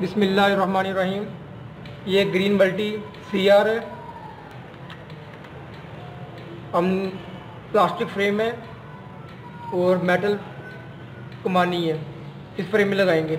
बिसमीम ये ग्रीन बल्टी सी आर है। हम प्लास्टिक फ्रेम है और मेटल कमानी है। इस फ्रेम में लगाएँगे।